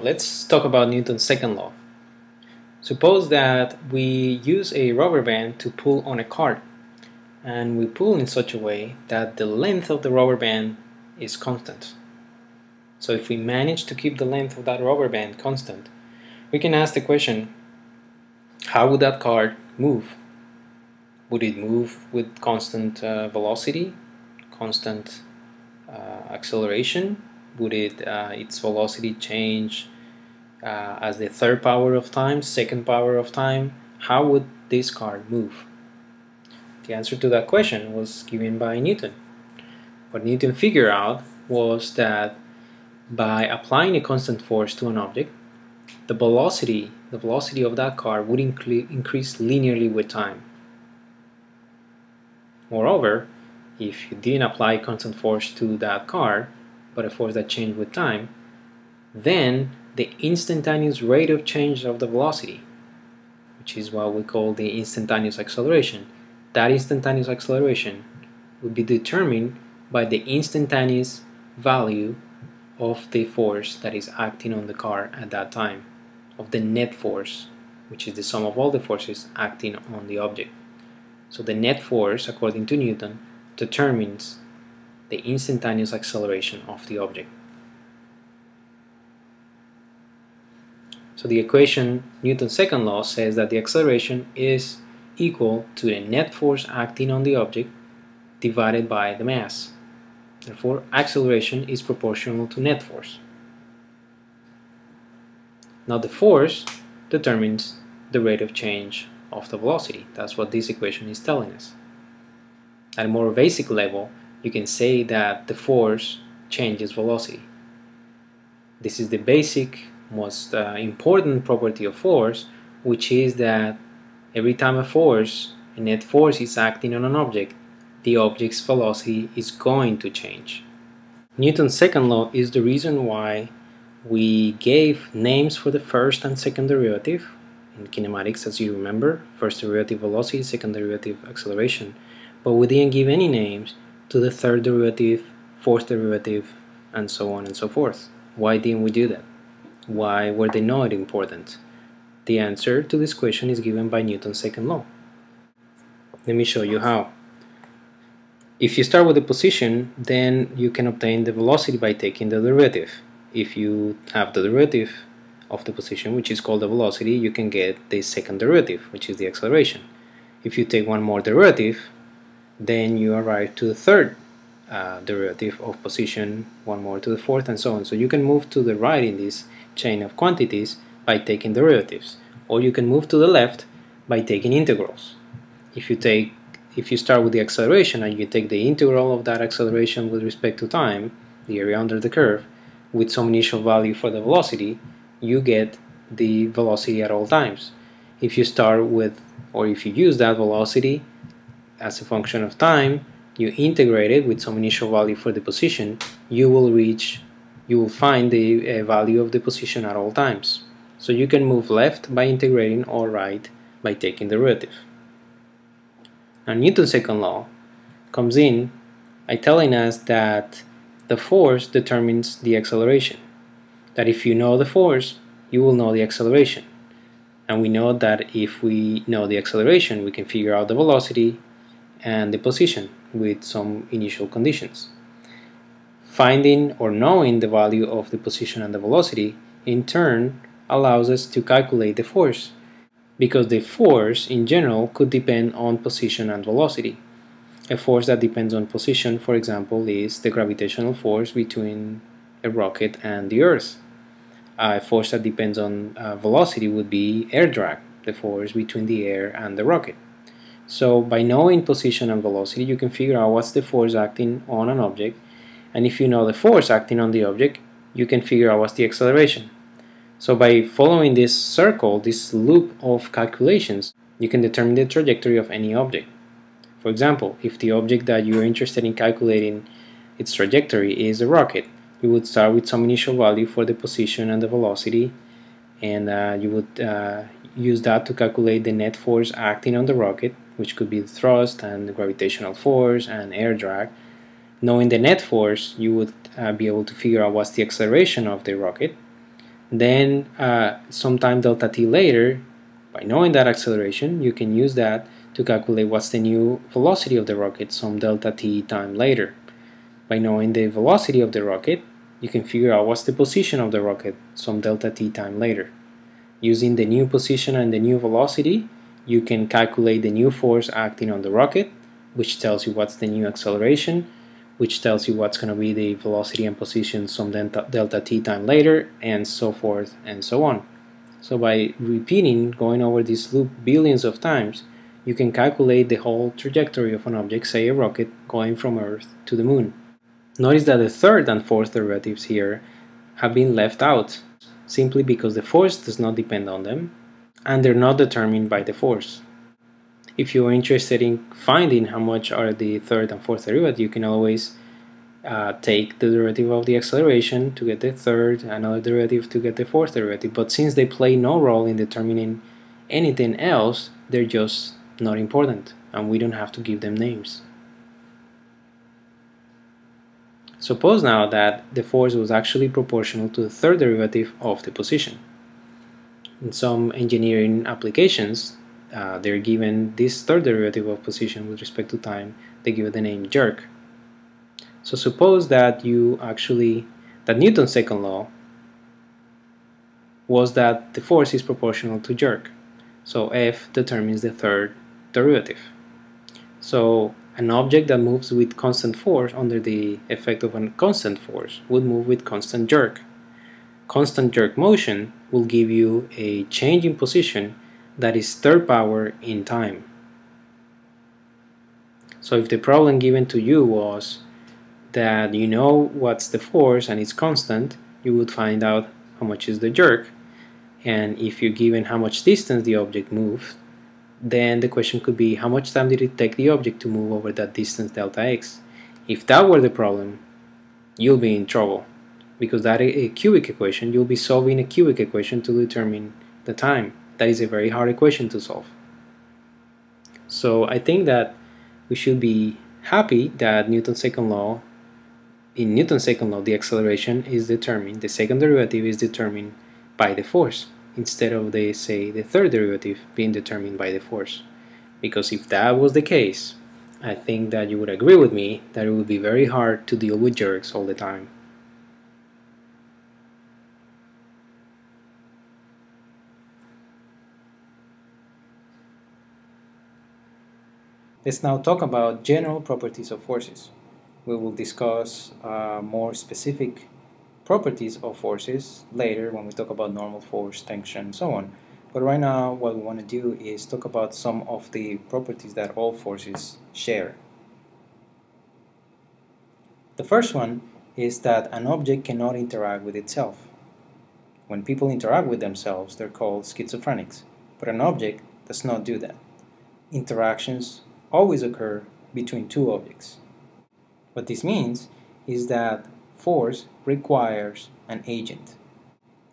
Let's talk about Newton's second law. Suppose that we use a rubber band to pull on a cart and we pull in such a way that the length of the rubber band is constant. So if we manage to keep the length of that rubber band constant, we can ask the question, how would that cart move? Would it move with constant uh, velocity, constant uh, acceleration, would it uh, its velocity change uh, as the third power of time, second power of time? How would this car move? The answer to that question was given by Newton. What Newton figured out was that by applying a constant force to an object, the velocity, the velocity of that car would increase linearly with time. Moreover, if you didn't apply constant force to that car, but a force that changed with time, then the instantaneous rate of change of the velocity, which is what we call the instantaneous acceleration, that instantaneous acceleration would be determined by the instantaneous value of the force that is acting on the car at that time, of the net force, which is the sum of all the forces acting on the object. So the net force, according to Newton, determines the instantaneous acceleration of the object. So the equation Newton's second law says that the acceleration is equal to the net force acting on the object divided by the mass. Therefore, acceleration is proportional to net force. Now the force determines the rate of change of the velocity. That's what this equation is telling us. At a more basic level, you can say that the force changes velocity. This is the basic, most uh, important property of force, which is that every time a force, a net force is acting on an object, the object's velocity is going to change. Newton's second law is the reason why we gave names for the first and second derivative in kinematics as you remember, first derivative velocity, second derivative acceleration, but we didn't give any names to the third derivative, fourth derivative, and so on and so forth. Why didn't we do that? Why were they not important? The answer to this question is given by Newton's second law. Let me show you how. If you start with the position, then you can obtain the velocity by taking the derivative. If you have the derivative of the position, which is called the velocity, you can get the second derivative, which is the acceleration. If you take one more derivative, then you arrive to the third uh, derivative of position, one more to the fourth, and so on. So you can move to the right in this chain of quantities by taking derivatives, or you can move to the left by taking integrals. If you take if you start with the acceleration and you take the integral of that acceleration with respect to time, the area under the curve, with some initial value for the velocity, you get the velocity at all times. If you start with, or if you use that velocity as a function of time, you integrate it with some initial value for the position, you will reach, you will find the uh, value of the position at all times. So you can move left by integrating or right by taking the derivative. Now Newton's second law comes in by telling us that the force determines the acceleration. That if you know the force, you will know the acceleration. And we know that if we know the acceleration, we can figure out the velocity and the position with some initial conditions. Finding or knowing the value of the position and the velocity in turn allows us to calculate the force because the force in general could depend on position and velocity. A force that depends on position, for example, is the gravitational force between a rocket and the Earth. A force that depends on uh, velocity would be air drag, the force between the air and the rocket. So by knowing position and velocity, you can figure out what's the force acting on an object. And if you know the force acting on the object, you can figure out what's the acceleration. So by following this circle, this loop of calculations, you can determine the trajectory of any object. For example, if the object that you're interested in calculating its trajectory is a rocket, you would start with some initial value for the position and the velocity and uh, you would uh, use that to calculate the net force acting on the rocket which could be the thrust and the gravitational force and air drag. Knowing the net force, you would uh, be able to figure out what's the acceleration of the rocket. Then uh, sometime delta t later, by knowing that acceleration, you can use that to calculate what's the new velocity of the rocket some delta t time later. By knowing the velocity of the rocket, you can figure out what's the position of the rocket some delta t time later. Using the new position and the new velocity, you can calculate the new force acting on the rocket, which tells you what's the new acceleration, which tells you what's going to be the velocity and position some delta, delta t time later, and so forth and so on. So by repeating, going over this loop billions of times, you can calculate the whole trajectory of an object, say a rocket, going from Earth to the Moon. Notice that the third and fourth derivatives here have been left out, simply because the force does not depend on them, and they're not determined by the force. If you're interested in finding how much are the third and fourth derivative, you can always uh, take the derivative of the acceleration to get the third, another derivative to get the fourth derivative. But since they play no role in determining anything else, they're just not important, and we don't have to give them names. Suppose now that the force was actually proportional to the third derivative of the position. In some engineering applications, uh, they're given this third derivative of position with respect to time, they give it the name jerk. So suppose that you actually, that Newton's second law was that the force is proportional to jerk. So F determines the third derivative. So an object that moves with constant force under the effect of a constant force would move with constant jerk. Constant jerk motion will give you a change in position that is third power in time. So if the problem given to you was that you know what's the force and it's constant, you would find out how much is the jerk. And if you're given how much distance the object moved, then the question could be how much time did it take the object to move over that distance delta x? If that were the problem, you'll be in trouble because that is a cubic equation, you'll be solving a cubic equation to determine the time that is a very hard equation to solve. So I think that we should be happy that Newton's second law, in Newton's second law, the acceleration is determined, the second derivative is determined by the force instead of the, say, the third derivative being determined by the force. Because if that was the case, I think that you would agree with me that it would be very hard to deal with jerks all the time. Let's now talk about general properties of forces. We will discuss uh, more specific properties of forces later when we talk about normal force, tension, and so on. But right now what we want to do is talk about some of the properties that all forces share. The first one is that an object cannot interact with itself. When people interact with themselves, they're called schizophrenics, but an object does not do that. Interactions always occur between two objects. What this means is that force requires an agent.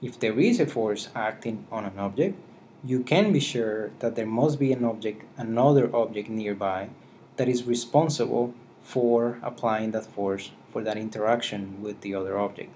If there is a force acting on an object, you can be sure that there must be an object, another object nearby that is responsible for applying that force for that interaction with the other object.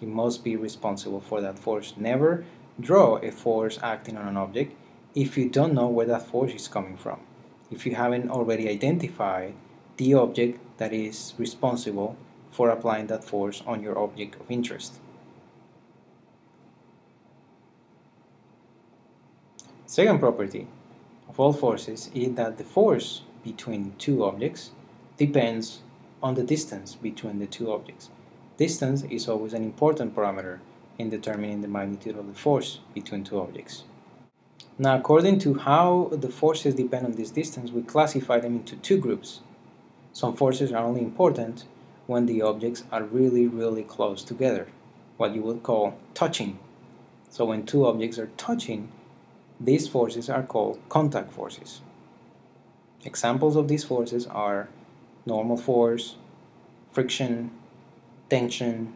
It must be responsible for that force. Never draw a force acting on an object if you don't know where that force is coming from if you haven't already identified the object that is responsible for applying that force on your object of interest. Second property of all forces is that the force between two objects depends on the distance between the two objects. Distance is always an important parameter in determining the magnitude of the force between two objects. Now, according to how the forces depend on this distance, we classify them into two groups. Some forces are only important when the objects are really, really close together, what you would call touching. So when two objects are touching, these forces are called contact forces. Examples of these forces are normal force, friction, tension,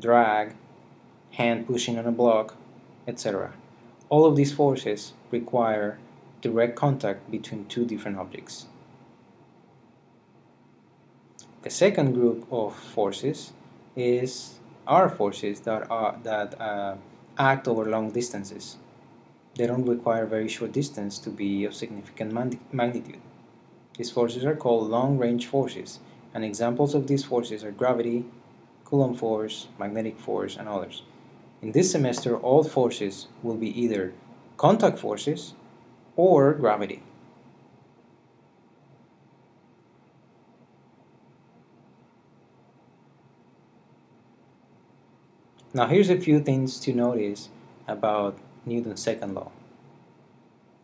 drag, hand pushing on a block, etc. All of these forces require direct contact between two different objects. The second group of forces is are forces that are that uh, act over long distances. They don't require very short distance to be of significant magnitude. These forces are called long-range forces, and examples of these forces are gravity, Coulomb force, magnetic force, and others. In this semester, all forces will be either contact forces or gravity. Now here's a few things to notice about Newton's second law.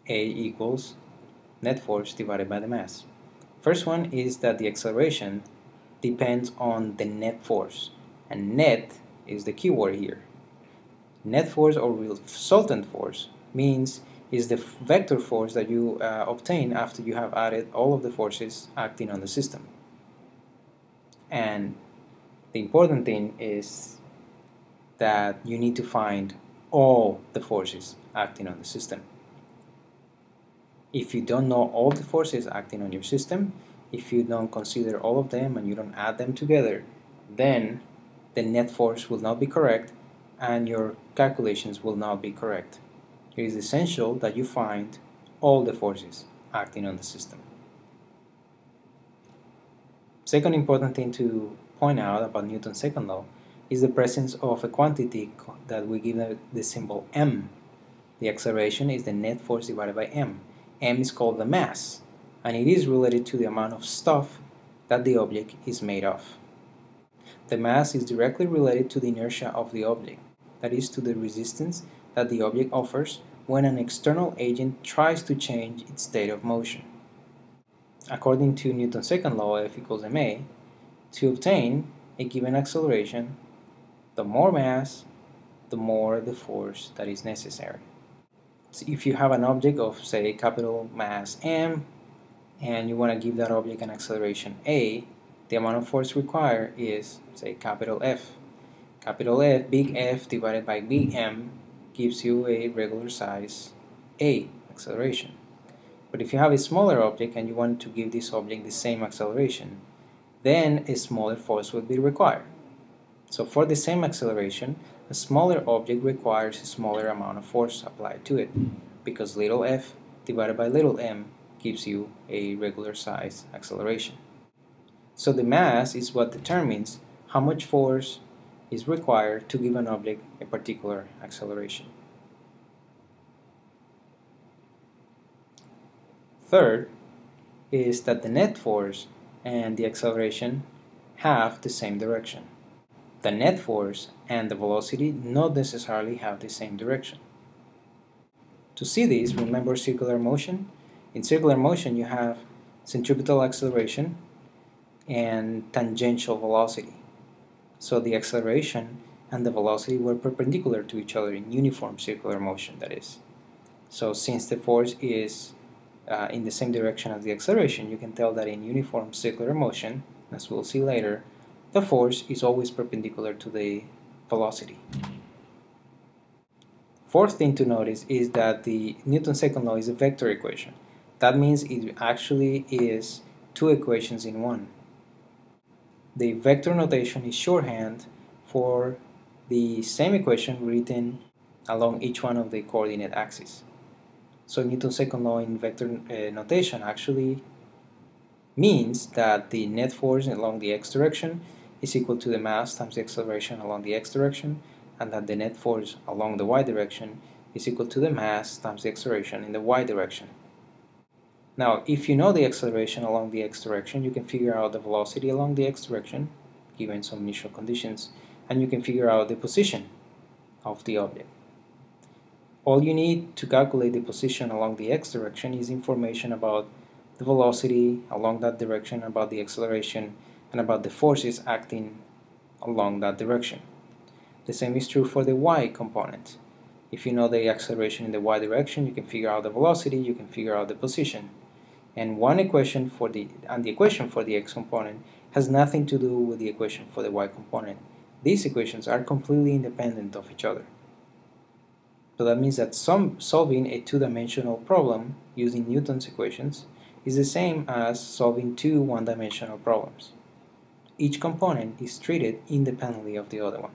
A equals net force divided by the mass. First one is that the acceleration depends on the net force and net is the keyword here. Net force or resultant force means is the vector force that you uh, obtain after you have added all of the forces acting on the system. And the important thing is that you need to find all the forces acting on the system. If you don't know all the forces acting on your system, if you don't consider all of them and you don't add them together, then the net force will not be correct and your calculations will not be correct. It is essential that you find all the forces acting on the system. Second important thing to point out about Newton's second law is the presence of a quantity that we give the symbol m. The acceleration is the net force divided by m. m is called the mass, and it is related to the amount of stuff that the object is made of. The mass is directly related to the inertia of the object, that is to the resistance that the object offers when an external agent tries to change its state of motion. According to Newton's second law, F equals ma, to obtain a given acceleration, the more mass, the more the force that is necessary. So if you have an object of, say, capital mass m, and you want to give that object an acceleration a, the amount of force required is, say, capital F. Capital F, big F divided by big M gives you a regular size a acceleration. But if you have a smaller object and you want to give this object the same acceleration, then a smaller force will be required. So for the same acceleration, a smaller object requires a smaller amount of force applied to it, because little f divided by little m gives you a regular size acceleration. So the mass is what determines how much force is required to give an object a particular acceleration. Third is that the net force and the acceleration have the same direction the net force and the velocity not necessarily have the same direction. To see this, remember circular motion. In circular motion, you have centripetal acceleration and tangential velocity. So the acceleration and the velocity were perpendicular to each other in uniform circular motion, that is. So since the force is uh, in the same direction as the acceleration, you can tell that in uniform circular motion, as we'll see later, the force is always perpendicular to the velocity. Fourth thing to notice is that the Newton's second law is a vector equation. That means it actually is two equations in one. The vector notation is shorthand for the same equation written along each one of the coordinate axes. So Newton's second law in vector uh, notation actually means that the net force along the x direction is equal to the mass times the acceleration along the x direction and that the net force along the y direction is equal to the mass times the acceleration in the y direction. Now, if you know the acceleration along the x direction, you can figure out the velocity along the x direction, given some initial conditions, and you can figure out the position of the object. All you need to calculate the position along the x direction is information about the velocity along that direction, about the acceleration, and about the forces acting along that direction. The same is true for the y component. If you know the acceleration in the y direction, you can figure out the velocity, you can figure out the position. And one equation for the and the equation for the x component has nothing to do with the equation for the y component. These equations are completely independent of each other. So that means that some solving a two-dimensional problem using Newton's equations is the same as solving two one-dimensional problems each component is treated independently of the other one.